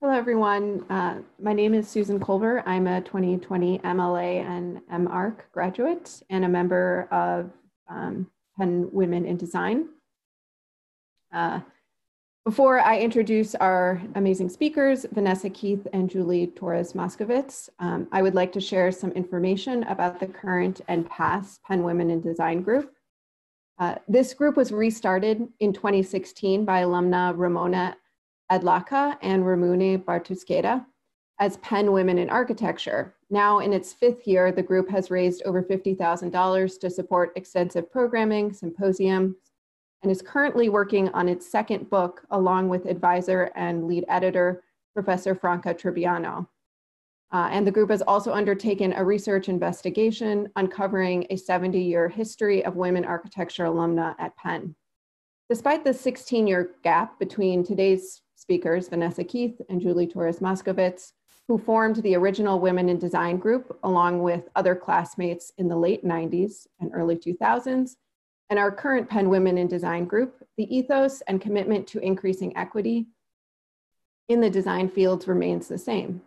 Hello, everyone. Uh, my name is Susan Kolber. I'm a 2020 MLA and MArch graduate and a member of um, Penn Women in Design. Uh, before I introduce our amazing speakers, Vanessa Keith and Julie Torres Moskovitz, um, I would like to share some information about the current and past Penn Women in Design group. Uh, this group was restarted in 2016 by alumna Ramona Adlaka and Ramune Bartuskaite as Penn Women in Architecture. Now in its fifth year, the group has raised over $50,000 to support extensive programming, symposiums, and is currently working on its second book along with advisor and lead editor, Professor Franca Trubiano. Uh, and the group has also undertaken a research investigation uncovering a 70 year history of women architecture alumna at Penn. Despite the 16 year gap between today's speakers, Vanessa Keith and Julie Torres Moskovitz, who formed the original Women in Design group along with other classmates in the late 90s and early 2000s, and our current Penn Women in Design group, the ethos and commitment to increasing equity in the design fields remains the same.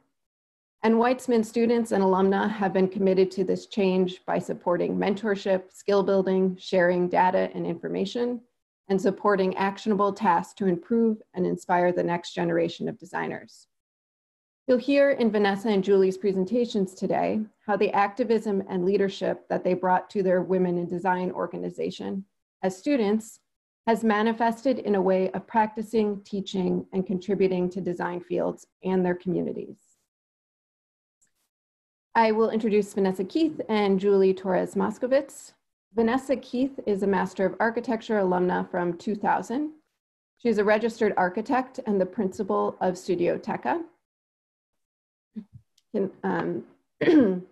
And Weitzman students and alumna have been committed to this change by supporting mentorship, skill building, sharing data and information, and supporting actionable tasks to improve and inspire the next generation of designers. You'll hear in Vanessa and Julie's presentations today how the activism and leadership that they brought to their Women in Design organization as students has manifested in a way of practicing, teaching, and contributing to design fields and their communities. I will introduce Vanessa Keith and Julie Torres Moskovitz, Vanessa Keith is a Master of Architecture alumna from 2000. She is a registered architect and the principal of Studio Studioteka. Um,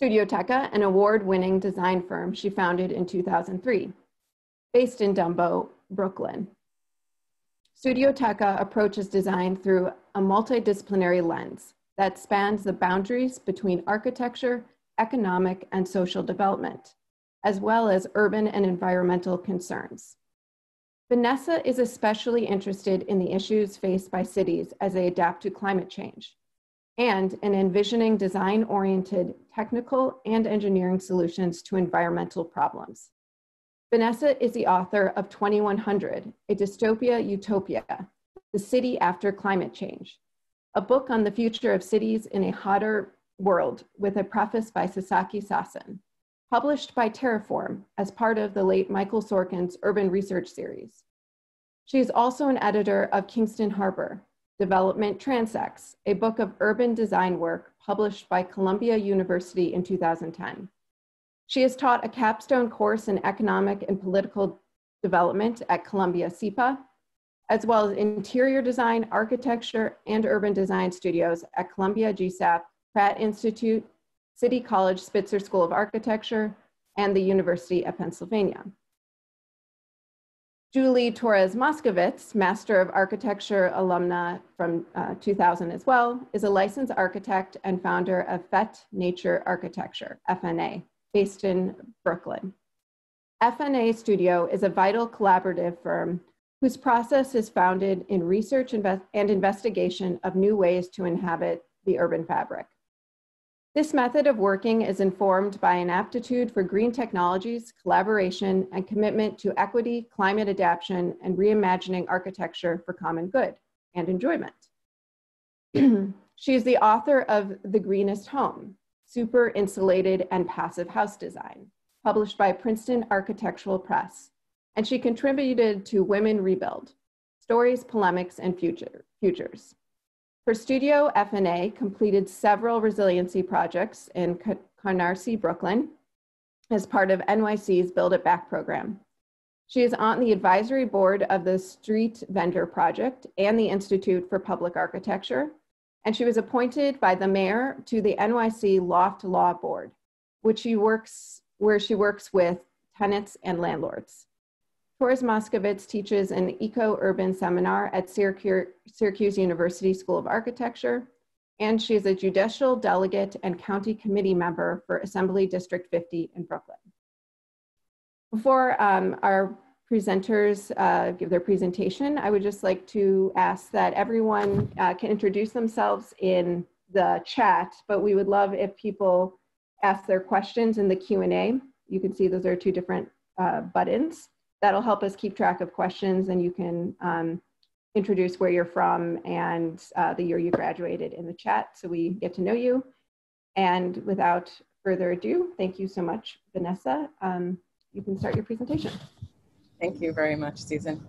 Studioteka, an award-winning design firm she founded in 2003, based in Dumbo, Brooklyn. Studio Studioteka approaches design through a multidisciplinary lens that spans the boundaries between architecture, economic, and social development as well as urban and environmental concerns. Vanessa is especially interested in the issues faced by cities as they adapt to climate change and in envisioning design-oriented technical and engineering solutions to environmental problems. Vanessa is the author of 2100, A Dystopia Utopia, The City After Climate Change, a book on the future of cities in a hotter world with a preface by Saskia Sassen published by Terreform as part of the late Michael Sorkin's Urban Research Series. She is also an editor of Kingston Harbor, Development Transects, a book of urban design work published by Columbia University in 2010. She has taught a capstone course in economic and political development at Columbia SIPA, as well as interior design, architecture, and urban design studios at Columbia GSAPP, Pratt Institute, City College Spitzer School of Architecture, and the University of Pennsylvania. Julie Torres Moskovitz, Master of Architecture alumna from uh, 2000 as well, is a licensed architect and founder of Fete Nature Architecture, FNA, based in Brooklyn. FNA Studio is a vital collaborative firm whose process is founded in research and investigation of new ways to inhabit the urban fabric. This method of working is informed by an aptitude for green technologies, collaboration, and commitment to equity, climate adaptation, and reimagining architecture for common good and enjoyment. she is the author of The Greenest Home, Super Insulated and Passive House Design, published by Princeton Architectural Press, and she contributed to Women Rebuild, Stories, Polemics, and Future, Futures. Her studio, FNA, completed several resiliency projects in Canarsie, Brooklyn, as part of NYC's Build It Back program. She is on the advisory board of the Street Vendor Project and the Institute for Public Architecture, and she was appointed by the mayor to the NYC Loft Law Board, which she works, where she works with tenants and landlords. Torres Moskovitz teaches an eco-urban seminar at Syracuse University School of Architecture, and she is a judicial delegate and county committee member for Assembly District 50 in Brooklyn. Before um, our presenters uh, give their presentation, I would just like to ask that everyone uh, can introduce themselves in the chat, but we would love if people ask their questions in the Q&A. You can see those are two different uh, buttons. That'll help us keep track of questions and you can um, introduce where you're from and uh, the year you graduated in the chat so we get to know you. And without further ado, thank you so much, Vanessa. Um, you can start your presentation. Thank you very much, Susan.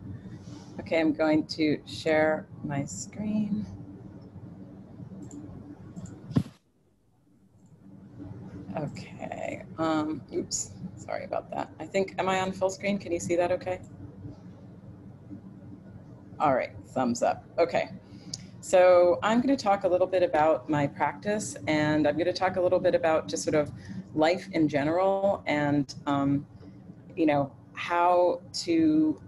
Okay, I'm going to share my screen. Okay, um, oops, sorry about that. I think, am I on full screen? Can you see that okay? All right, thumbs up. Okay, so I'm going to talk a little bit about my practice and I'm going to talk a little bit about just sort of life in general and, um, you know, how to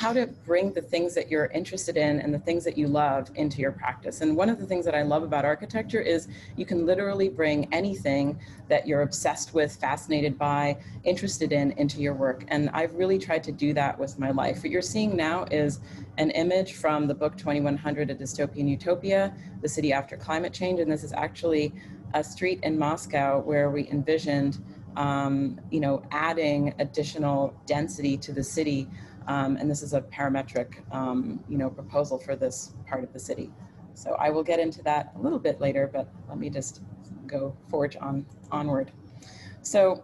how to bring the things that you're interested in and the things that you love into your practice. And one of the things that I love about architecture is you can literally bring anything that you're obsessed with, fascinated by, interested in into your work. And I've really tried to do that with my life. What you're seeing now is an image from the book 2100 A Dystopian Utopia, The City After Climate Change. And this is actually a street in Moscow where we envisioned um, you know, adding additional density to the city. Um, and this is a parametric, um, you know, proposal for this part of the city. So I will get into that a little bit later, but let me just go forge on onward. So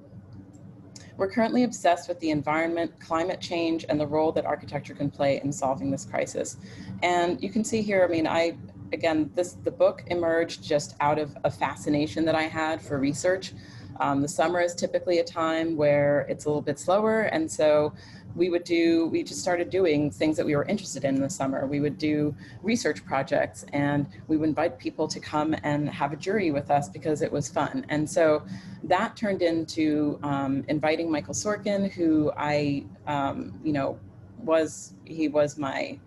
we're currently obsessed with the environment, climate change, and the role that architecture can play in solving this crisis. And you can see here, I mean, I, again, this the book emerged just out of a fascination that I had for research. Um, the summer is typically a time where it's a little bit slower. And so we would do, we just started doing things that we were interested in in the summer. We would do research projects and we would invite people to come and have a jury with us because it was fun. And so that turned into um, inviting Michael Sorkin, who I, um, you know, was, he was my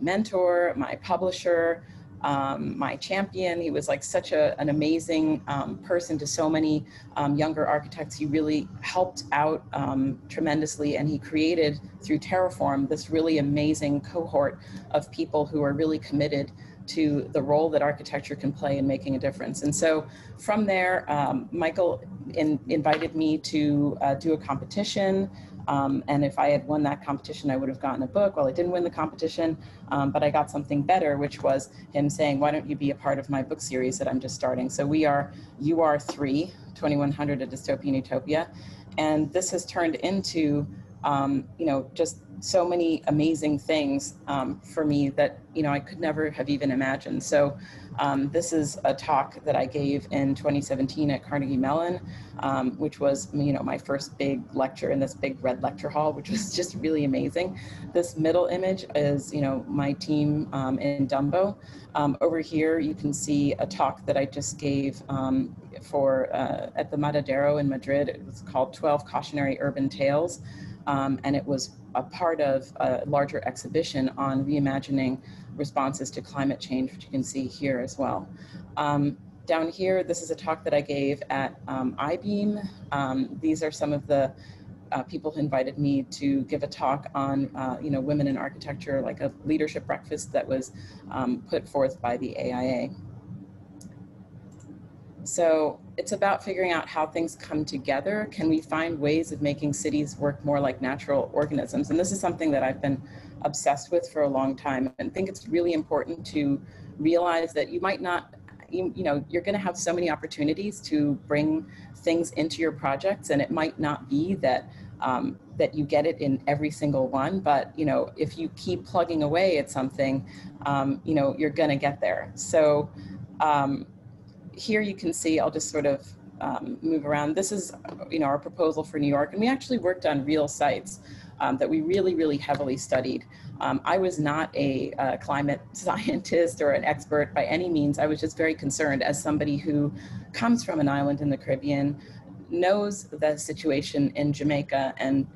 mentor, my publisher um, my champion. He was like such a, an amazing um, person to so many um, younger architects. He really helped out um, tremendously and he created through Terreform this really amazing cohort of people who are really committed to the role that architecture can play in making a difference. And so from there, um, Michael in, invited me to uh, do a competition um, and if I had won that competition, I would have gotten a book. Well, I didn't win the competition, um, but I got something better, which was him saying, why don't you be a part of my book series that I'm just starting? So we are UR3, 2100 A Dystopian Utopia. And this has turned into, um, you know, just so many amazing things um, for me that, you know, I could never have even imagined. So um, this is a talk that I gave in 2017 at Carnegie Mellon, um, which was, you know, my first big lecture in this big red lecture hall, which was just really amazing. This middle image is, you know, my team um, in Dumbo. Um, over here, you can see a talk that I just gave for uh, at the Matadero in Madrid. It was called 12 Cautionary Urban Tales. Um, and it was a part of a larger exhibition on reimagining responses to climate change, which you can see here as well. Um, down here, this is a talk that I gave at um, IBEAM. Um, these are some of the uh, people who invited me to give a talk on, uh, you know, women in architecture, like a leadership breakfast that was um, put forth by the AIA. So it's about figuring out how things come together. Can we find ways of making cities work more like natural organisms? And this is something that I've been obsessed with for a long time and think it's really important to realize that you might not you, you know you're going to have so many opportunities to bring things into your projects and it might not be that um, that you get it in every single one but you know if you keep plugging away at something um, you know you're going to get there so um, here you can see i'll just sort of um, move around this is you know our proposal for new york and we actually worked on real sites um, that we really, really heavily studied. Um, I was not a uh, climate scientist or an expert by any means. I was just very concerned as somebody who comes from an island in the Caribbean, knows the situation in Jamaica, and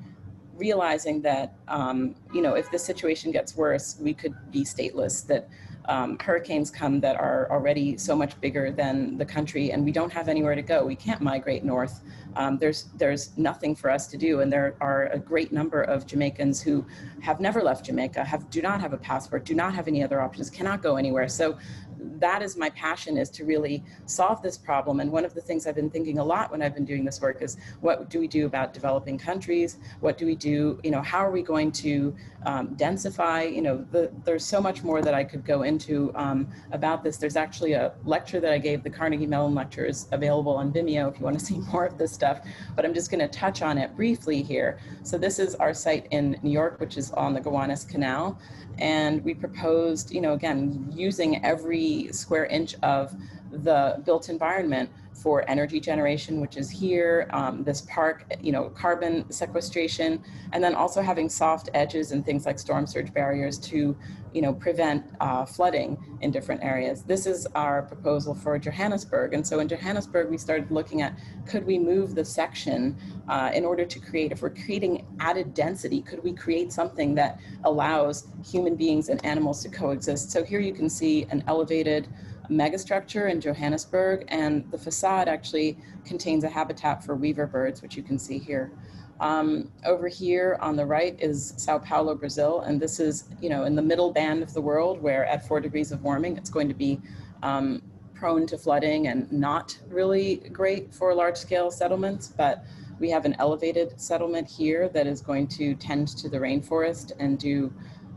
realizing that, um, you know, if the situation gets worse, we could be stateless, that um, hurricanes come that are already so much bigger than the country and we don't have anywhere to go. We can't migrate north. Um, there's, there's nothing for us to do. And there are a great number of Jamaicans who have never left Jamaica, have, do not have a passport, do not have any other options, cannot go anywhere. So that is my passion is to really solve this problem. And one of the things I've been thinking a lot when I've been doing this work is what do we do about developing countries? What do we do? You know, how are we going to um, densify? You know, the, there's so much more that I could go into um, about this. There's actually a lecture that I gave, the Carnegie Mellon lecture is available on Vimeo if you want to see more of this stuff, but I'm just going to touch on it briefly here. So this is our site in New York, which is on the Gowanus Canal. And we proposed, you know, again, using every square inch of the built environment for energy generation, which is here, um, this park, you know, carbon sequestration, and then also having soft edges and things like storm surge barriers to, you know, prevent uh, flooding in different areas. This is our proposal for Johannesburg. And so in Johannesburg, we started looking at could we move the section uh, in order to create, if we're creating added density, could we create something that allows human beings and animals to coexist? So here you can see an elevated megastructure in Johannesburg, and the facade actually contains a habitat for weaver birds, which you can see here. Um, over here on the right is Sao Paulo, Brazil, and this is, you know, in the middle band of the world where at four degrees of warming, it's going to be um, prone to flooding and not really great for large scale settlements, but we have an elevated settlement here that is going to tend to the rainforest and do,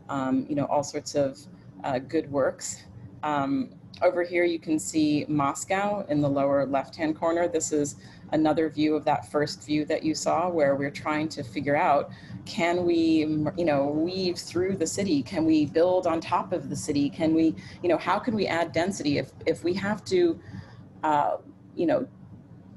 um, you know, all sorts of uh, good works. Um, over here, you can see Moscow in the lower left-hand corner. This is another view of that first view that you saw where we're trying to figure out, can we, you know, weave through the city? Can we build on top of the city? Can we, you know, how can we add density if, if we have to, uh, you know,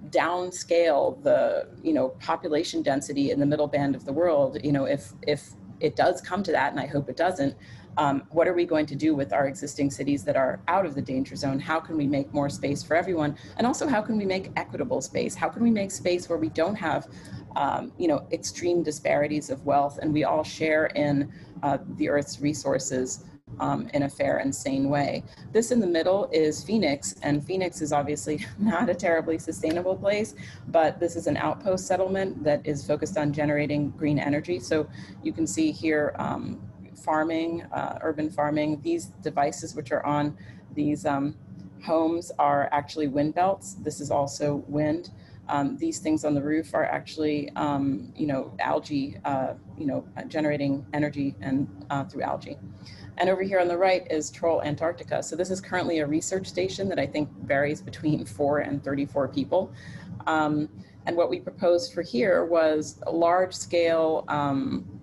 downscale the, you know, population density in the middle band of the world, you know, if, if it does come to that, and I hope it doesn't, um, what are we going to do with our existing cities that are out of the danger zone? How can we make more space for everyone? And also, how can we make equitable space? How can we make space where we don't have, um, you know, extreme disparities of wealth and we all share in uh, the Earth's resources um, in a fair and sane way. This in the middle is Phoenix, and Phoenix is obviously not a terribly sustainable place, but this is an outpost settlement that is focused on generating green energy. So you can see here um, farming, uh, urban farming, these devices which are on these um, homes are actually wind belts. This is also wind. Um, these things on the roof are actually, um, you know, algae, uh, you know, generating energy and uh, through algae. And over here on the right is Troll Antarctica. So this is currently a research station that I think varies between four and 34 people. Um, and what we proposed for here was large scale um,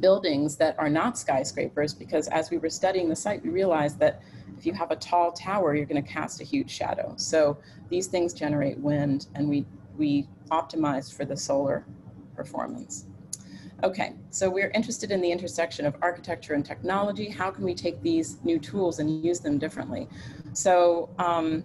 buildings that are not skyscrapers because as we were studying the site, we realized that if you have a tall tower, you're going to cast a huge shadow. So these things generate wind and we, we optimized for the solar performance. Okay, so we're interested in the intersection of architecture and technology. How can we take these new tools and use them differently? So um,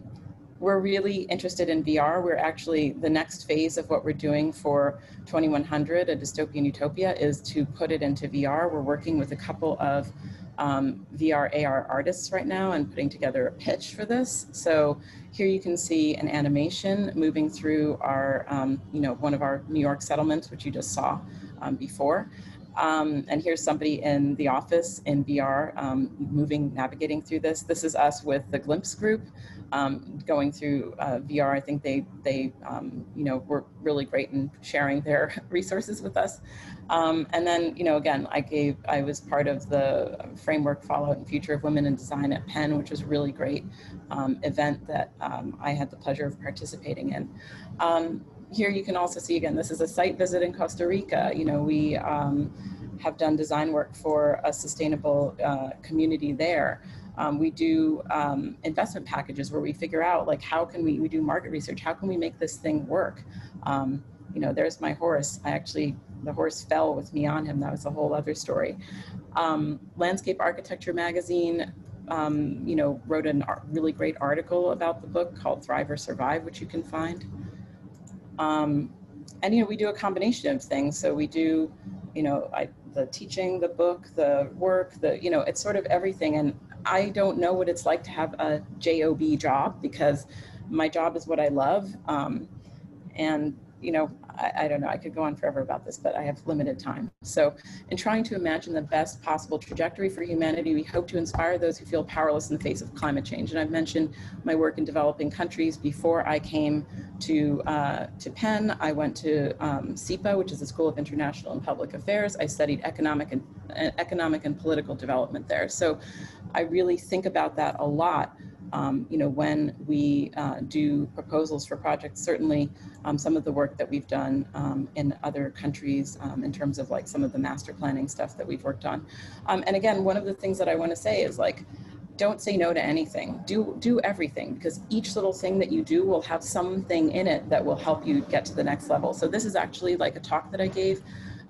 we're really interested in VR. We're actually, the next phase of what we're doing for 2100, a dystopian utopia, is to put it into VR. We're working with a couple of um, VR AR artists right now and putting together a pitch for this. So here you can see an animation moving through our, um, you know, one of our New York settlements, which you just saw um, before. Um, and here's somebody in the office in VR um, moving, navigating through this. This is us with the Glimpse group um, going through uh, VR. I think they, they um, you know, were really great in sharing their resources with us. Um, and then, you know, again, I gave, I was part of the framework Fallout and Future of Women in Design at Penn, which was a really great um, event that I had the pleasure of participating in here you can also see again, this is a site visit in Costa Rica. You know, we um, have done design work for a sustainable uh, community there. Um, we do um, investment packages where we figure out like how can we, we do market research, how can we make this thing work? Um, you know, there's my horse. I actually, the horse fell with me on him. That was a whole other story. Um, Landscape Architecture Magazine um, you know, wrote a really great article about the book called Thrive or Survive, which you can find. Um, and you know, we do a combination of things. So we do you know, I, the teaching, the book, the work, the, you know, it's sort of everything. And I don't know what it's like to have a job job because my job is what I love. Um, and you know, I, I, don't know, I could go on forever about this, but I have limited time. So in trying to imagine the best possible trajectory for humanity, we hope to inspire those who feel powerless in the face of climate change. And I've mentioned my work in developing countries. Before I came to, uh, to Penn, I went to um, SIPA, which is the School of International and Public Affairs. I studied economic and, uh, economic and political development there. So I really think about that a lot um, you know, when we uh, do proposals for projects, certainly um, some of the work that we've done um, in other countries um, in terms of like some of the master planning stuff that we've worked on. Um, and again, one of the things that I want to say is like, don't say no to anything. Do do everything because each little thing that you do will have something in it that will help you get to the next level. So this is actually like a talk that I gave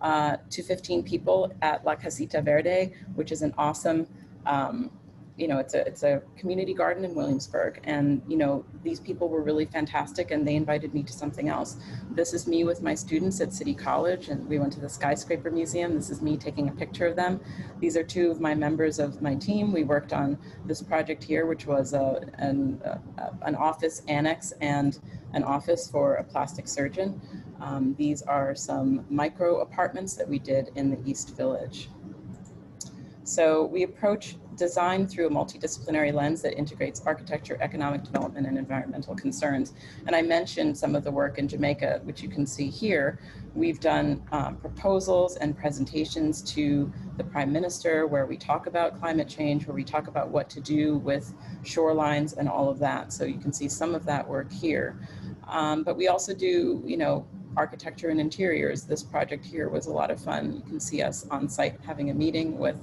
uh, to 15 people at La Casita Verde, which is an awesome um, you know, it's a it's a community garden in Williamsburg, and you know these people were really fantastic, and they invited me to something else. This is me with my students at City College, and we went to the Skyscraper Museum. This is me taking a picture of them. These are two of my members of my team. We worked on this project here, which was a an a, an office annex and an office for a plastic surgeon. Um, these are some micro apartments that we did in the East Village. So we approach design through a multidisciplinary lens that integrates architecture, economic development, and environmental concerns. And I mentioned some of the work in Jamaica, which you can see here. We've done um, proposals and presentations to the Prime Minister where we talk about climate change, where we talk about what to do with shorelines and all of that. So you can see some of that work here. Um, but we also do, you know, architecture and interiors. This project here was a lot of fun. You can see us on site having a meeting with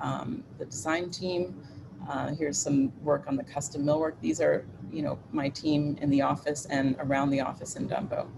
um, the design team. Uh, here's some work on the custom millwork. These are, you know, my team in the office and around the office in Dumbo.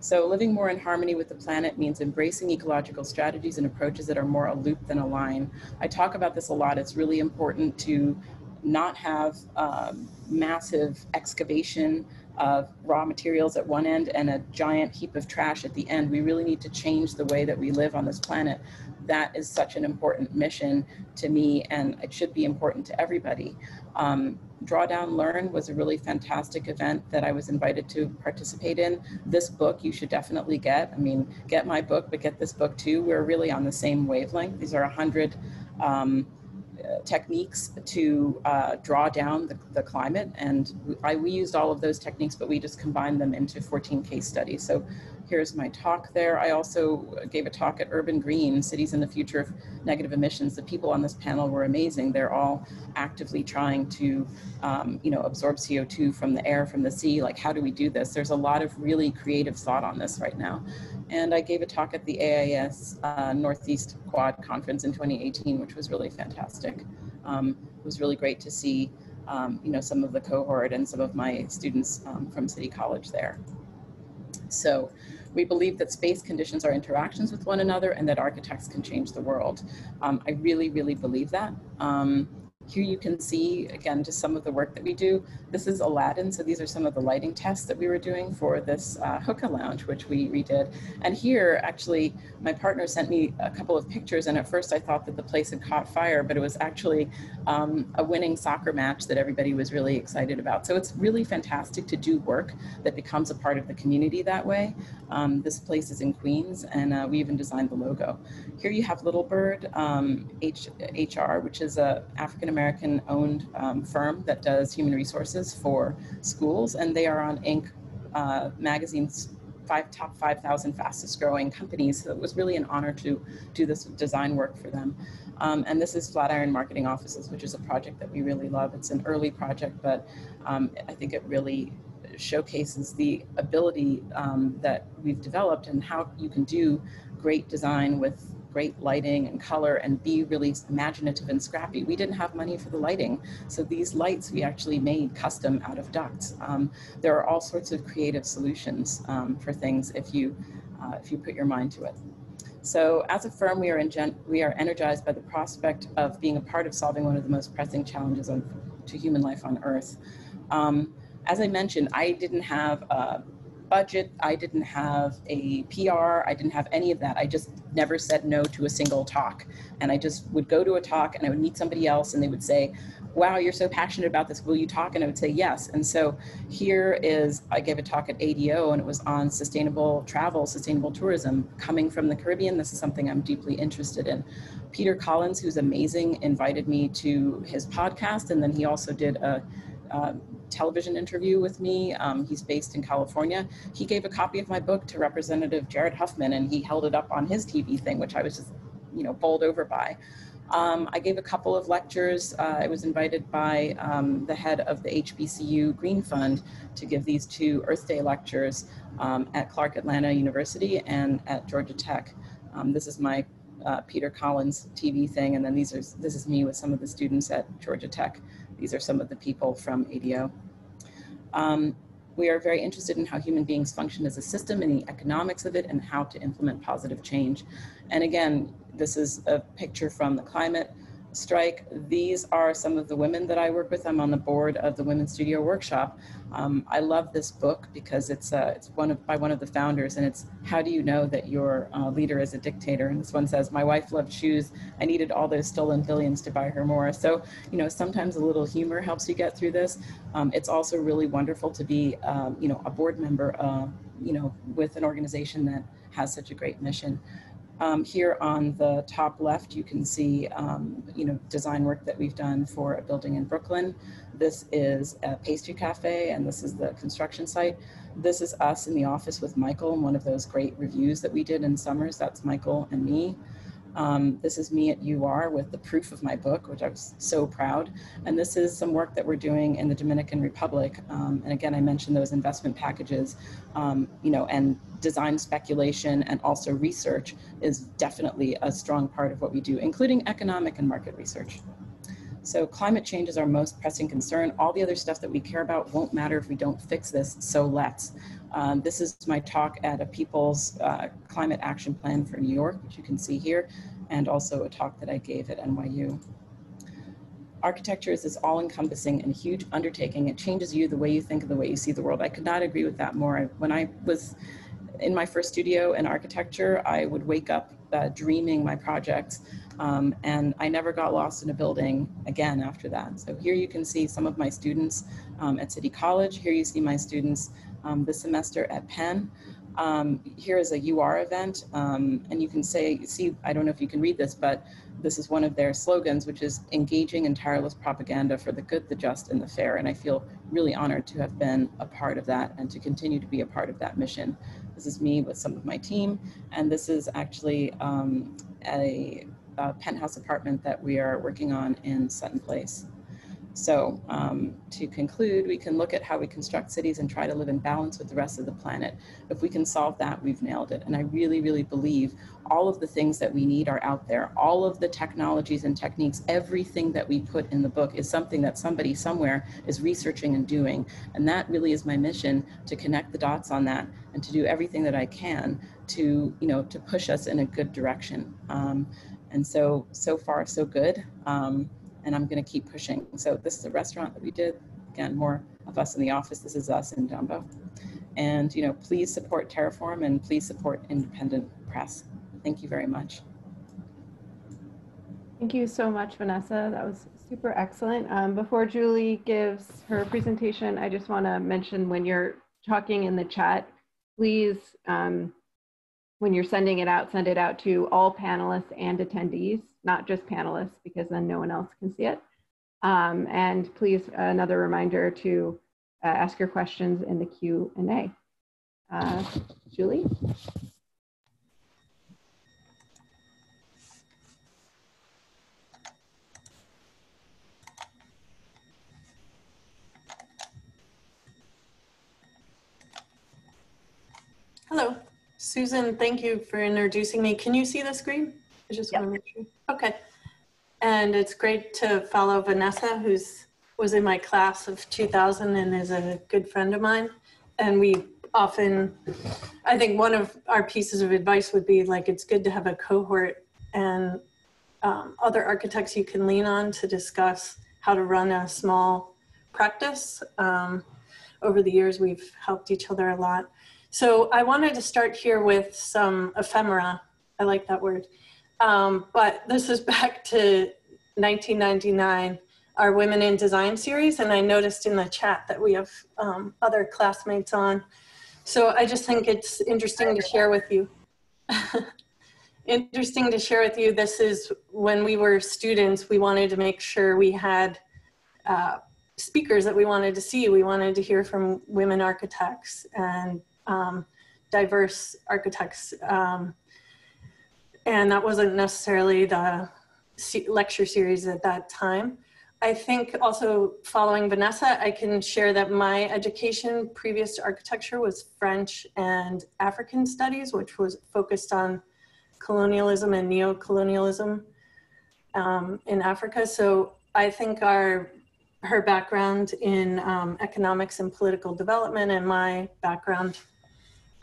So living more in harmony with the planet means embracing ecological strategies and approaches that are more a loop than a line. I talk about this a lot. It's really important to not have um, massive excavation of raw materials at one end and a giant heap of trash at the end. We really need to change the way that we live on this planet that is such an important mission to me and it should be important to everybody. Um, Drawdown Learn was a really fantastic event that I was invited to participate in. This book you should definitely get. I mean, get my book, but get this book too. We're really on the same wavelength. These are hundred um, techniques to uh, draw down the, the climate. And I, we used all of those techniques, but we just combined them into 14 case studies. So here's my talk there. I also gave a talk at Urban Green, Cities in the Future of Negative Emissions. The people on this panel were amazing. They're all actively trying to, um, you know, absorb CO2 from the air, from the sea. Like, how do we do this? There's a lot of really creative thought on this right now. And I gave a talk at the AIAS uh, Northeast Quad Conference in 2018, which was really fantastic. Um, it was really great to see, um, you know, some of the cohort and some of my students um, from City College there. So we believe that space conditions are interactions with one another and that architects can change the world. Um, I really, really believe that. Um, here you can see, again, just some of the work that we do. This is Aladdin, so these are some of the lighting tests that we were doing for this uh, hookah lounge, which we redid. And here, actually, my partner sent me a couple of pictures, and at first I thought that the place had caught fire, but it was actually um, a winning soccer match that everybody was really excited about. So it's really fantastic to do work that becomes a part of the community that way. Um, this place is in Queens, and uh, we even designed the logo. Here you have Little Bird um, H HR, which is a African American owned um, firm that does human resources for schools, and they are on Inc. Uh, magazine's five top 5,000 fastest growing companies. So it was really an honor to do this design work for them. Um, and this is Flatiron Marketing Offices, which is a project that we really love. It's an early project, but um, I think it really showcases the ability um, that we've developed and how you can do great design with great lighting and color and be really imaginative and scrappy. We didn't have money for the lighting, so these lights we actually made custom out of ducts. Um, there are all sorts of creative solutions um, for things if you uh, if you put your mind to it. So as a firm, we are, we are energized by the prospect of being a part of solving one of the most pressing challenges of, to human life on Earth. Um, as I mentioned, I didn't have a, budget. I didn't have a PR. I didn't have any of that. I just never said no to a single talk. And I just would go to a talk and I would meet somebody else and they would say, wow, you're so passionate about this. Will you talk? And I would say yes. And so here is, I gave a talk at ADO and it was on sustainable travel, sustainable tourism coming from the Caribbean. This is something I'm deeply interested in. Peter Collins, who's amazing, invited me to his podcast. And then he also did a, a television interview with me. Um, he's based in California. He gave a copy of my book to Representative Jared Huffman and he held it up on his TV thing, which I was just, you know, bowled over by. Um, I gave a couple of lectures. Uh, I was invited by um, the head of the HBCU Green Fund to give these two Earth Day lectures um, at Clark Atlanta University and at Georgia Tech. Um, this is my uh, Peter Collins TV thing, and then these are this is me with some of the students at Georgia Tech. These are some of the people from ADO. Um, we are very interested in how human beings function as a system and the economics of it and how to implement positive change. And again, this is a picture from the climate strike. These are some of the women that I work with. I'm on the board of the Women's Studio Workshop. Um, I love this book because it's uh, it's one of by one of the founders, and it's how do you know that your uh, leader is a dictator? And this one says, "My wife loved shoes. I needed all those stolen billions to buy her more." So you know, sometimes a little humor helps you get through this. Um, it's also really wonderful to be um, you know a board member, uh, you know, with an organization that has such a great mission. Um, here on the top left, you can see, um, you know, design work that we've done for a building in Brooklyn. This is a pastry cafe, and this is the construction site. This is us in the office with Michael, one of those great reviews that we did in Summers. That's Michael and me. Um, this is me at UR with the proof of my book, which I was so proud. And this is some work that we're doing in the Dominican Republic. Um, and again, I mentioned those investment packages, um, you know, and design speculation and also research is definitely a strong part of what we do, including economic and market research. So climate change is our most pressing concern. All the other stuff that we care about won't matter if we don't fix this, so let's. Um, this is my talk at a People's uh, Climate Action Plan for New York, which you can see here, and also a talk that I gave at NYU. Architecture is this all-encompassing and huge undertaking. It changes you the way you think and the way you see the world. I could not agree with that more. When I was in my first studio in architecture, I would wake up uh, dreaming my projects um, and I never got lost in a building again after that. So here you can see some of my students um, at City College. Here you see my students um, this semester at Penn. Um, here is a UR event, um, and you can say, see, I don't know if you can read this, but this is one of their slogans, which is engaging in tireless propaganda for the good, the just, and the fair. And I feel really honored to have been a part of that and to continue to be a part of that mission. This is me with some of my team, and this is actually um, a uh, penthouse apartment that we are working on in Sutton Place. So um, to conclude, we can look at how we construct cities and try to live in balance with the rest of the planet. If we can solve that, we've nailed it. And I really, really believe all of the things that we need are out there. All of the technologies and techniques, everything that we put in the book is something that somebody somewhere is researching and doing. And that really is my mission to connect the dots on that and to do everything that I can to, you know, to push us in a good direction. Um, and so, so far, so good. Um, and I'm going to keep pushing. So this is a restaurant that we did. Again, more of us in the office. This is us in Dumbo. And, you know, please support Terreform and please support independent press. Thank you very much. Thank you so much, Vanessa. That was super excellent. Um, before Julie gives her presentation, I just want to mention when you're talking in the chat, please um, when you're sending it out, send it out to all panelists and attendees, not just panelists, because then no one else can see it. Um, and please, another reminder to uh, ask your questions in the Q&A. Uh, Julie? Hello. Susan, thank you for introducing me. Can you see the screen? I just yep. want to make sure. Okay. And it's great to follow Vanessa, who's was in my class of 2000 and is a good friend of mine. And we often, I think one of our pieces of advice would be like, it's good to have a cohort and um, other architects you can lean on to discuss how to run a small practice. Um, over the years, we've helped each other a lot. So I wanted to start here with some ephemera. I like that word. Um, but this is back to 1999, our Women in Design series. And I noticed in the chat that we have um, other classmates on. So I just think it's interesting to share with you. interesting to share with you. This is when we were students, we wanted to make sure we had uh, speakers that we wanted to see. We wanted to hear from women architects and um, diverse architects. Um, and that wasn't necessarily the lecture series at that time. I think also following Vanessa, I can share that my education previous to architecture was French and African studies, which was focused on colonialism and neo-colonialism um, in Africa. So I think our her background in um, economics and political development and my background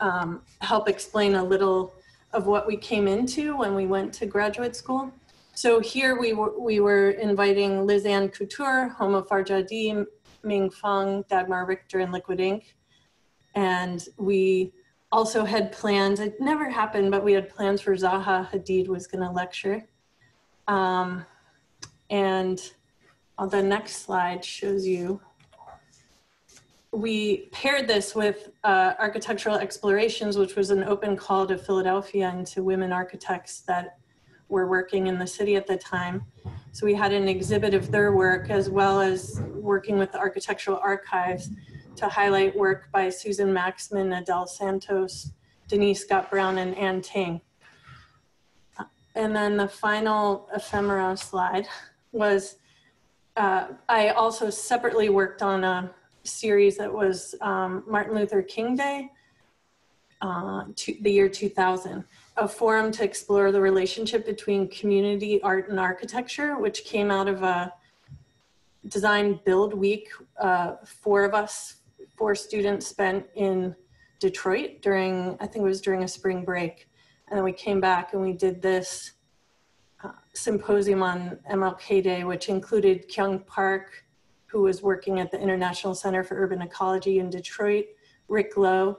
um, help explain a little of what we came into when we went to graduate school. So here we were, we were inviting Lise Anne Couture, Homa Farjadi, Ming Fang, Dagmar Richter, and Liquid Ink. And we also had plans, it never happened, but we had plans for Zaha Hadid was gonna lecture. Um, and the next slide shows you, we paired this with uh, Architectural Explorations, which was an open call to Philadelphia and to women architects that were working in the city at the time. So we had an exhibit of their work as well as working with the Architectural Archives to highlight work by Susan Maxman, Adele Santos, Denise Scott Brown, and Anne Tyng. And then the final ephemera slide was, uh, I also separately worked on a series that was um, Martin Luther King Day, uh, to the year 2000 a forum to explore the relationship between community art and architecture, which came out of a design build week. Uh, four of us, four students spent in Detroit during, I think it was during a spring break. And then we came back and we did this uh, symposium on MLK Day, which included Kyong Park, who was working at the International Center for Urban Ecology in Detroit, Rick Lowe,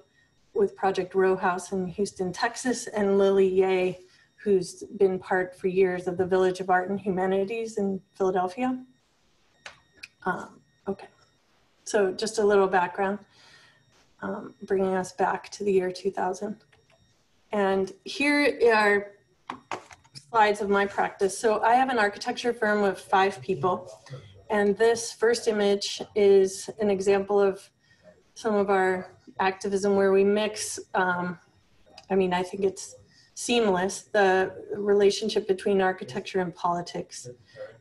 with Project Row House in Houston, Texas, and Lily Yeh, who's been part for years of the Village of Art and Humanities in Philadelphia. Um, okay, so just a little background, um, bringing us back to the year 2000. And here are slides of my practice. So I have an architecture firm of five people. And this first image is an example of some of our activism where we mix, um, I mean, I think it's seamless, the relationship between architecture and politics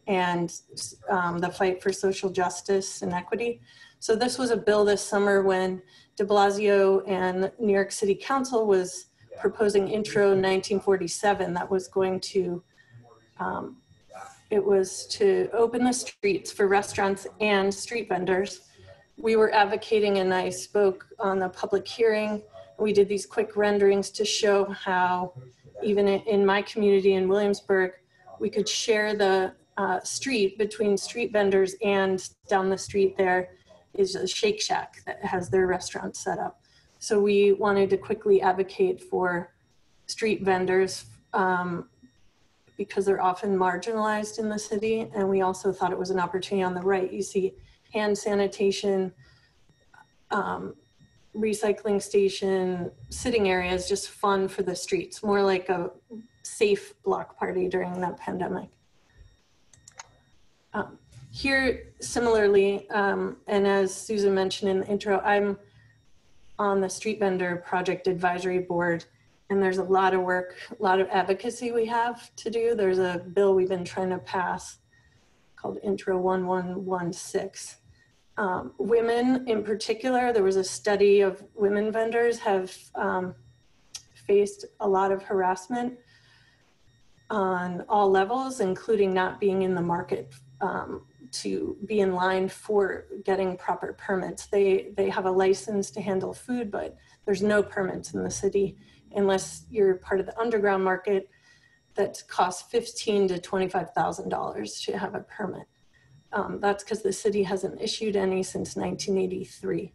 and um, the fight for social justice and equity. So this was a bill this summer when de Blasio and New York City Council was proposing intro 1947 that was going to, um, it was to open the streets for restaurants and street vendors we were advocating and I spoke on the public hearing. We did these quick renderings to show how even in my community in Williamsburg, we could share the uh, street between street vendors and down the street there is a Shake Shack that has their restaurant set up. So we wanted to quickly advocate for street vendors um, because they're often marginalized in the city. And we also thought it was an opportunity on the right. You see hand sanitation, um, recycling station, sitting areas, just fun for the streets, more like a safe block party during that pandemic. Um, here, similarly, um, and as Susan mentioned in the intro, I'm on the Street Vendor Project Advisory Board, and there's a lot of work, a lot of advocacy we have to do. There's a bill we've been trying to pass called Intro 1116 um, women in particular, there was a study of women vendors have um, faced a lot of harassment on all levels, including not being in the market um, to be in line for getting proper permits. They, they have a license to handle food, but there's no permits in the city unless you're part of the underground market that costs fifteen to $25,000 to have a permit. Um, that's because the city hasn't issued any since 1983.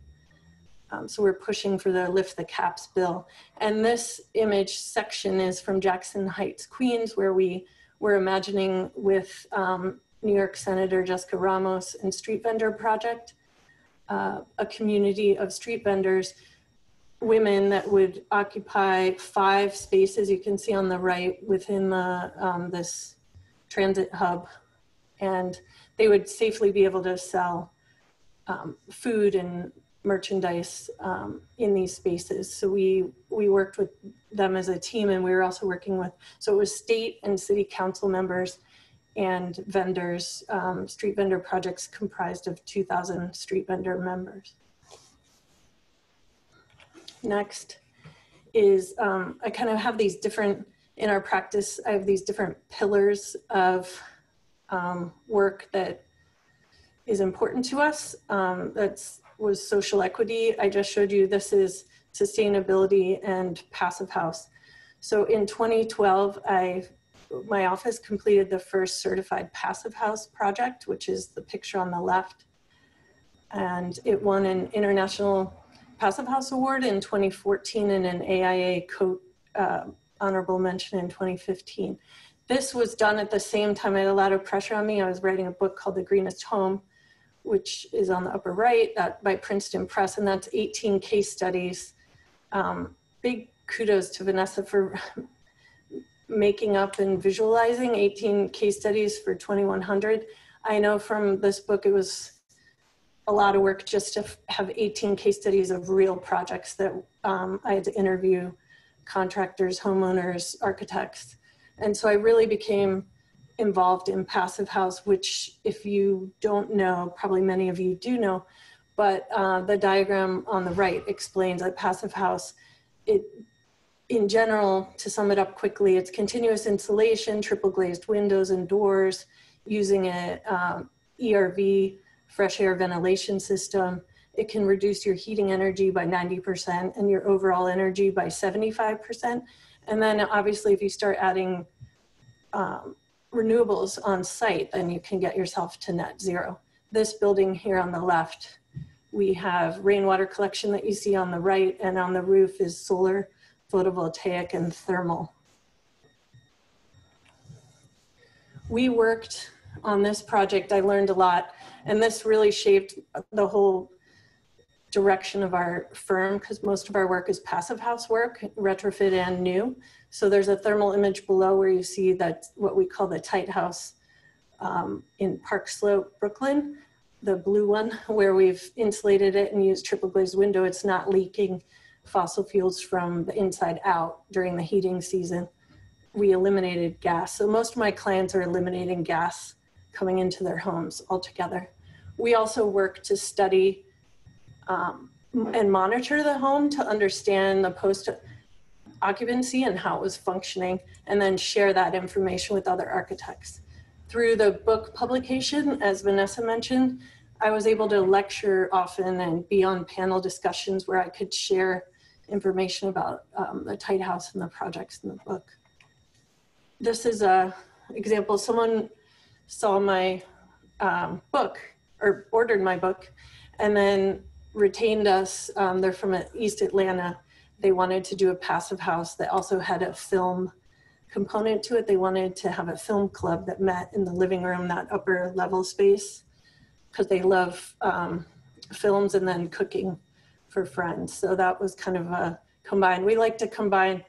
Um, so we're pushing for the Lift the Caps bill. And this image section is from Jackson Heights, Queens, where we were imagining with um, New York Senator Jessica Ramos and Street Vendor Project, uh, a community of street vendors, women that would occupy five spaces you can see on the right within the, um, this transit hub. And they would safely be able to sell um, food and merchandise um, in these spaces. So we we worked with them as a team, and we were also working with so it was state and city council members and vendors. Um, street vendor projects comprised of 2,000 street vendor members. Next is um, I kind of have these different in our practice. I have these different pillars of um, work that is important to us. Um, that's was social equity. I just showed you this is sustainability and passive house. So in 2012, I my office completed the first certified passive house project, which is the picture on the left. And it won an international passive house award in 2014 and an AIA COTE uh, honorable mention in 2015. This was done at the same time. I had a lot of pressure on me. I was writing a book called The Greenest Home, which is on the upper right by Princeton Press, and that's 18 case studies. Um, big kudos to Vanessa for making up and visualizing 18 case studies for 2100. I know from this book it was a lot of work just to have 18 case studies of real projects that um, I had to interview contractors, homeowners, architects. And so I really became involved in Passive House, which if you don't know, probably many of you do know, but uh, the diagram on the right explains that Passive House, it, in general, to sum it up quickly, it's continuous insulation, triple glazed windows and doors, using a um, ERV, fresh air ventilation system. It can reduce your heating energy by 90% and your overall energy by 75%. And then obviously if you start adding um, renewables on site, then you can get yourself to net zero. This building here on the left, we have rainwater collection that you see on the right, and on the roof is solar, photovoltaic, and thermal. We worked on this project, I learned a lot, and this really shaped the whole direction of our firm because most of our work is passive house work, retrofit and new. So there's a thermal image below where you see that what we call the tight house um, in Park Slope, Brooklyn, the blue one where we've insulated it and used triple glazed window. It's not leaking fossil fuels from the inside out during the heating season. We eliminated gas. So most of my clients are eliminating gas coming into their homes altogether. We also work to study um, and monitor the home to understand the post occupancy and how it was functioning, and then share that information with other architects. Through the book publication, as Vanessa mentioned, I was able to lecture often and be on panel discussions where I could share information about um, the tight house and the projects in the book. This is a example. Someone saw my um, book or ordered my book and then retained us. Um, they're from East Atlanta they wanted to do a passive house that also had a film component to it. They wanted to have a film club that met in the living room, that upper level space, because they love um, films and then cooking for friends. So that was kind of a combine. We like to combine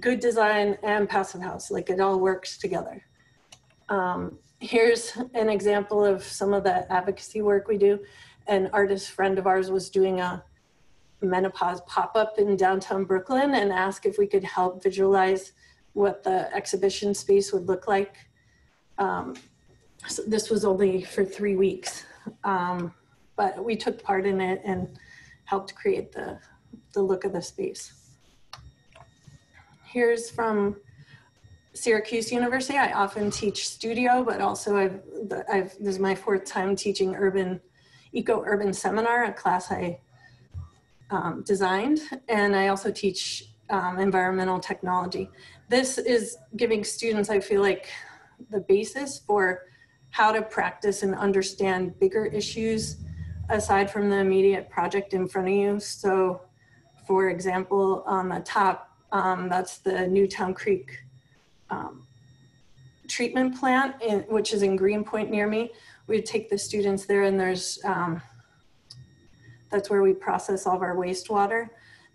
good design and passive house, like it all works together. Um, here's an example of some of the advocacy work we do. An artist friend of ours was doing a menopause pop-up in downtown Brooklyn and asked if we could help visualize what the exhibition space would look like. Um, so this was only for three weeks, um, but we took part in it and helped create the, the look of the space. Here's from Syracuse University. I often teach studio, but also I've, I've this is my fourth time teaching urban, eco-urban seminar, a class I um, designed, and I also teach um, environmental technology. This is giving students, I feel like, the basis for how to practice and understand bigger issues aside from the immediate project in front of you. So for example, on the top, um, that's the Newtown Creek um, treatment plant, in, which is in Greenpoint near me. We'd take the students there and there's, um, that's where we process all of our wastewater.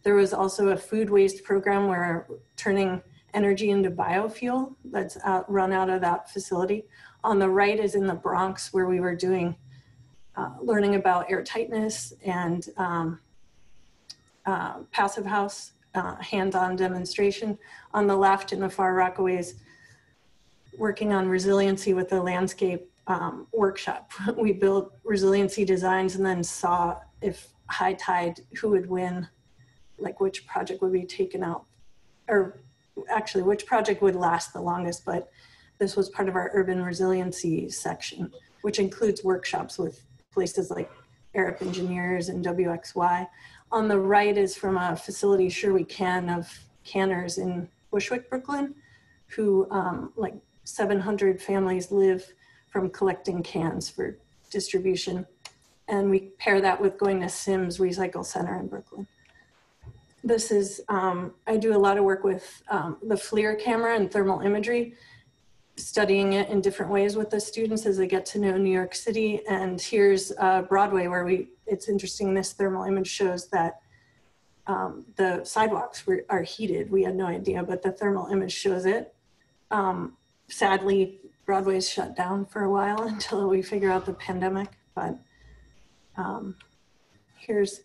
There was also a food waste program where turning energy into biofuel that's out, run out of that facility. On the right is in the Bronx where we were doing, uh, learning about air tightness and um, uh, passive house uh, hands-on demonstration. On the left in the far Rockaways, working on resiliency with the landscape um, workshop. We built resiliency designs and then saw if high tide, who would win, like which project would be taken out, or actually which project would last the longest, but this was part of our urban resiliency section, which includes workshops with places like Arup Engineers and WXY. On the right is from a facility, Sure We Can, of canners in Bushwick, Brooklyn, who um, like 700 families live from collecting cans for distribution. And we pair that with going to Sims Recycle Center in Brooklyn. This is, um, I do a lot of work with um, the FLIR camera and thermal imagery, studying it in different ways with the students as they get to know New York City. And here's uh, Broadway where we, it's interesting, this thermal image shows that um, the sidewalks were, are heated. We had no idea, but the thermal image shows it. Um, sadly, Broadway's shut down for a while until we figure out the pandemic. But um, here's,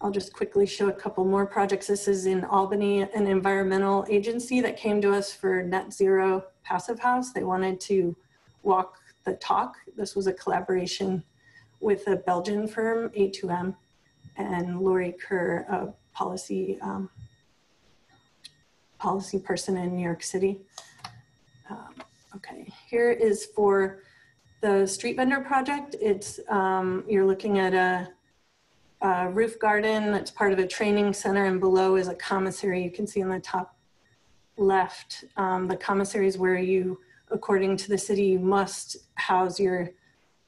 I'll just quickly show a couple more projects. This is in Albany, an environmental agency that came to us for net zero passive house. They wanted to walk the talk. This was a collaboration with a Belgian firm, A2M, and Lori Kerr, a policy um, policy person in New York City. Um, okay, here is for the street vendor project. It's um, you're looking at a, a, roof garden that's part of a training center, and below is a commissary. You can see in the top left, um, the commissaries where you, according to the city, you must house your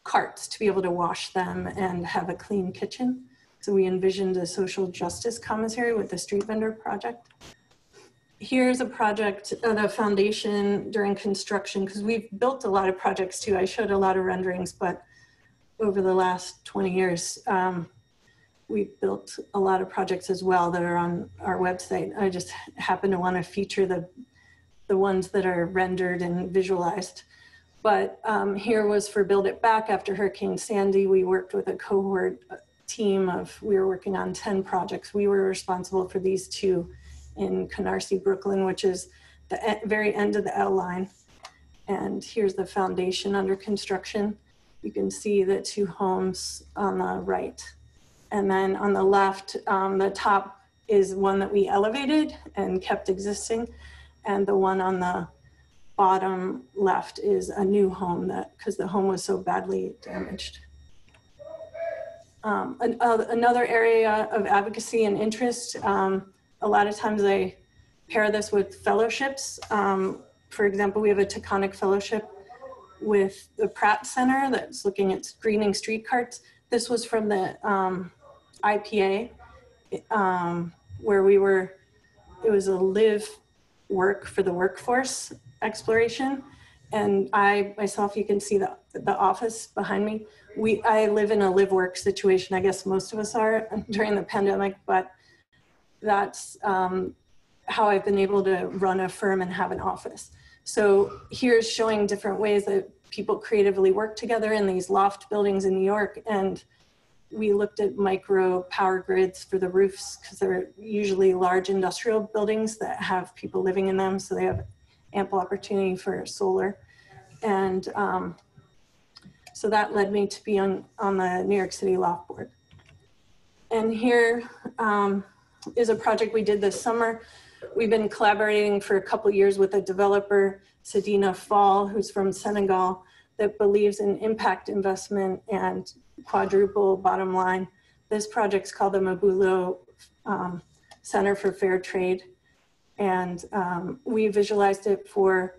carts to be able to wash them and have a clean kitchen. So we envisioned a social justice commissary with the street vendor project here's a project at a foundation during construction because we've built a lot of projects too. I showed a lot of renderings, but over the last 20 years, um, we've built a lot of projects as well that are on our website. I just happen to want to feature the, the ones that are rendered and visualized. But um, here was for Build It Back after Hurricane Sandy. We worked with a cohort team of, we were working on 10 projects. We were responsible for these two in Canarsie, Brooklyn, which is the very end of the L line. And here's the foundation under construction. You can see the two homes on the right. And then on the left, um, the top is one that we elevated and kept existing. And the one on the bottom left is a new home that, because the home was so badly damaged. Um, an, uh, another area of advocacy and interest um, a lot of times I pair this with fellowships. Um, for example, we have a Taconic fellowship with the Pratt Center that's looking at greening street carts. This was from the um, IPA um, where we were, it was a live work for the workforce exploration. And I myself, you can see the, the office behind me. We, I live in a live work situation. I guess most of us are during the pandemic, but that's um, how I've been able to run a firm and have an office. So here's showing different ways that people creatively work together in these loft buildings in New York. And we looked at micro power grids for the roofs because they're usually large industrial buildings that have people living in them. So they have ample opportunity for solar. And um, so that led me to be on, on the New York City Loft Board. And here, um, is a project we did this summer. We've been collaborating for a couple years with a developer, Sadina Fall, who's from Senegal, that believes in impact investment and quadruple bottom line. This project's called the Mabulo um, Center for Fair Trade. And um, we visualized it for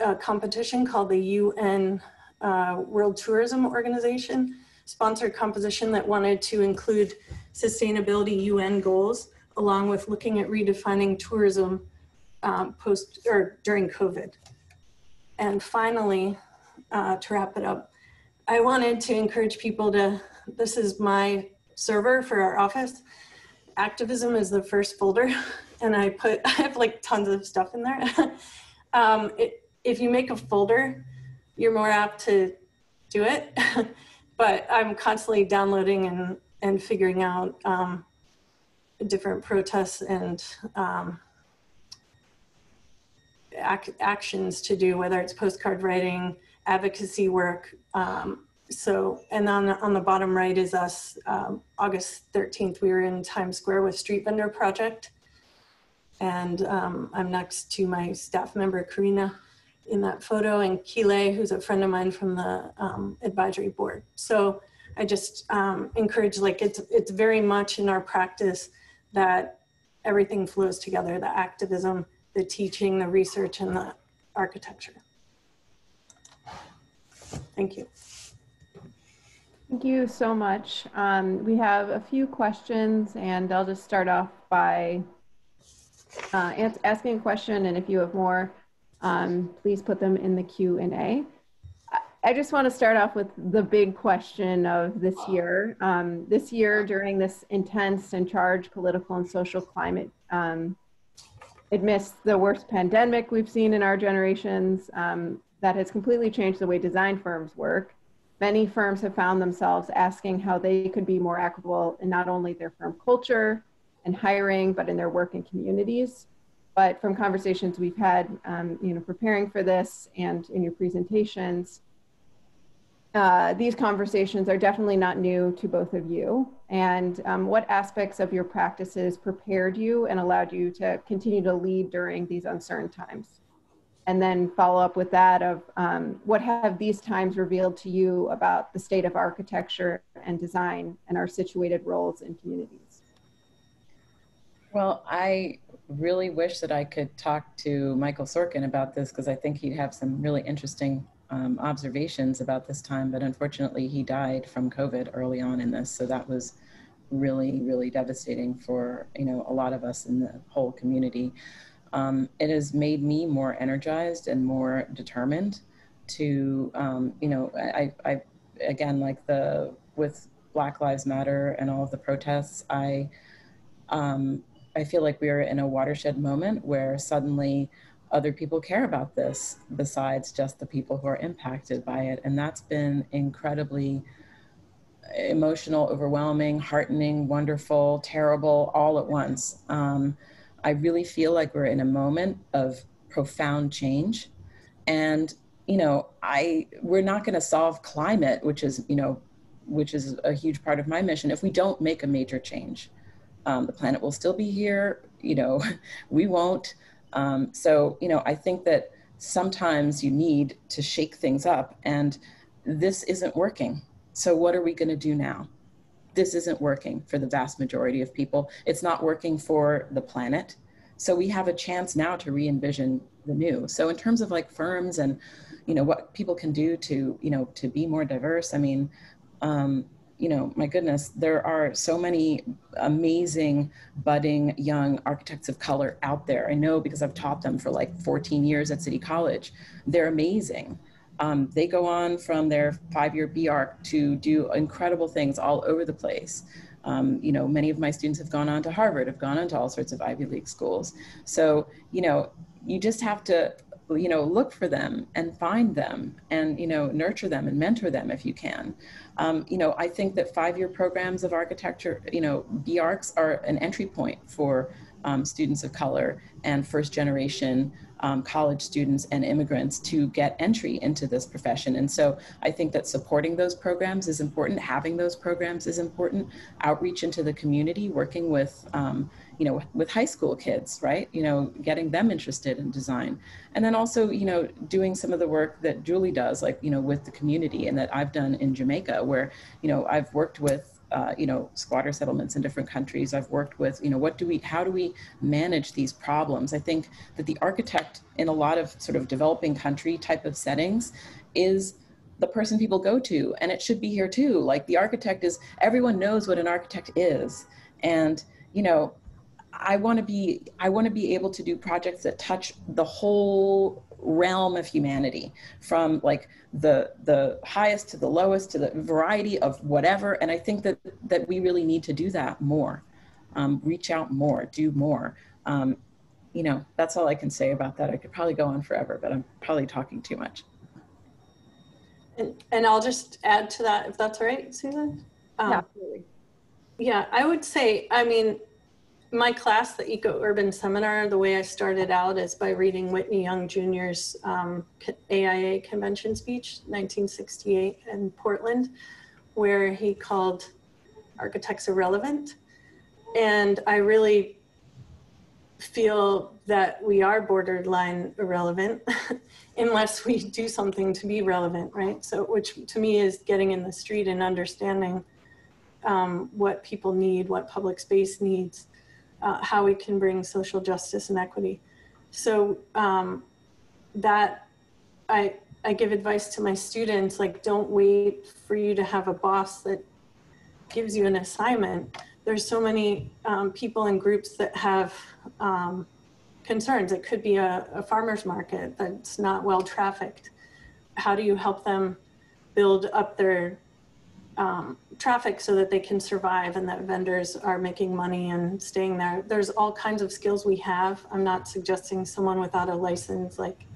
a competition called the UN uh, World Tourism Organization. sponsored composition that wanted to include sustainability UN goals, along with looking at redefining tourism um, post or during COVID. And finally, uh, to wrap it up, I wanted to encourage people to, this is my server for our office. Activism is the first folder and I put, I have like tons of stuff in there. um, it, if you make a folder, you're more apt to do it. but I'm constantly downloading and, and figuring out um, different protests and um, ac actions to do, whether it's postcard writing, advocacy work. Um, so, and on, on the bottom right is us, um, August 13th, we were in Times Square with Street Vendor Project. And um, I'm next to my staff member, Karina, in that photo, and Kile, who's a friend of mine from the um, advisory board. So I just um, encourage, like, it's, it's very much in our practice that everything flows together, the activism, the teaching, the research, and the architecture. Thank you. Thank you so much. Um, we have a few questions, and I'll just start off by uh, asking a question, and if you have more, um, please put them in the Q&A. I just want to start off with the big question of this year. Um, this year, during this intense and charged political and social climate, um, amidst the worst pandemic we've seen in our generations, um, that has completely changed the way design firms work. Many firms have found themselves asking how they could be more equitable in not only their firm culture and hiring, but in their work and communities. But from conversations we've had, um, you know, preparing for this and in your presentations, uh, these conversations are definitely not new to both of you. And um, what aspects of your practices prepared you and allowed you to continue to lead during these uncertain times? And then follow up with that of um, what have these times revealed to you about the state of architecture and design and our situated roles in communities? Well, I really wish that I could talk to Michael Sorkin about this because I think he'd have some really interesting um, observations about this time, but unfortunately he died from COVID early on in this. So that was really, really devastating for, you know, a lot of us in the whole community. Um, it has made me more energized and more determined to, um, you know, I, I, again, like the, with Black Lives Matter and all of the protests, I, um, I feel like we are in a watershed moment where suddenly other people care about this besides just the people who are impacted by it. And that's been incredibly emotional, overwhelming, heartening, wonderful, terrible, all at once. Um, I really feel like we're in a moment of profound change. And, you know, I we're not going to solve climate, which is, you know, which is a huge part of my mission, if we don't make a major change. Um, the planet will still be here, you know, we won't. Um, so, you know, I think that sometimes you need to shake things up, and this isn't working. So, what are we going to do now? This isn't working for the vast majority of people. It's not working for the planet. So, we have a chance now to re envision the new. So, in terms of like firms and, you know, what people can do to, you know, to be more diverse, I mean, um, you know, my goodness, there are so many amazing budding young architects of color out there. I know because I've taught them for like 14 years at City College. They're amazing. Um, they go on from their five-year BArch to do incredible things all over the place. Um, you know, many of my students have gone on to Harvard, have gone on to all sorts of Ivy League schools. So, you know, you just have to you know look for them and find them and you know nurture them and mentor them if you can um, you know i think that five-year programs of architecture you know BArchs are an entry point for um, students of color and first generation um, college students and immigrants to get entry into this profession. And so I think that supporting those programs is important, having those programs is important, outreach into the community, working with, um, you know, with high school kids, right? You know, getting them interested in design. And then also, you know, doing some of the work that Julie does, like, you know, with the community and that I've done in Jamaica, where, you know, I've worked with uh, you know, squatter settlements in different countries. I've worked with, you know, what do we, how do we manage these problems? I think that the architect in a lot of sort of developing country type of settings is the person people go to and it should be here too like the architect is everyone knows what an architect is and you know i want to be i want to be able to do projects that touch the whole realm of humanity from like the the highest to the lowest to the variety of whatever. And i think that that we really need to do that more. Um, reach out more do more. Um, you know that's all i can say about that. I could probably go on forever but i'm probably talking too much. And, and I'll just add to that, if that's all right, Susan? Um, Yeah. Yeah, I would say, I mean, my class, the Eco Urban Seminar, the way I started out is by reading Whitney Young Jr.'s um, AIA convention speech, 1968 in Portland, where he called architects irrelevant. And I really feel that we are borderline irrelevant unless we do something to be relevant, right? So, which to me is getting in the street and understanding um, what people need, what public space needs, uh, how we can bring social justice and equity. So um, that I I give advice to my students like don't wait for you to have a boss that gives you an assignment. There's so many um, people and groups that have um, concerns. It could be a, a farmer's market that's not well trafficked. How do you help them build up their um, traffic so that they can survive and that vendors are making money and staying there. There's all kinds of skills we have. I'm not suggesting someone without a license like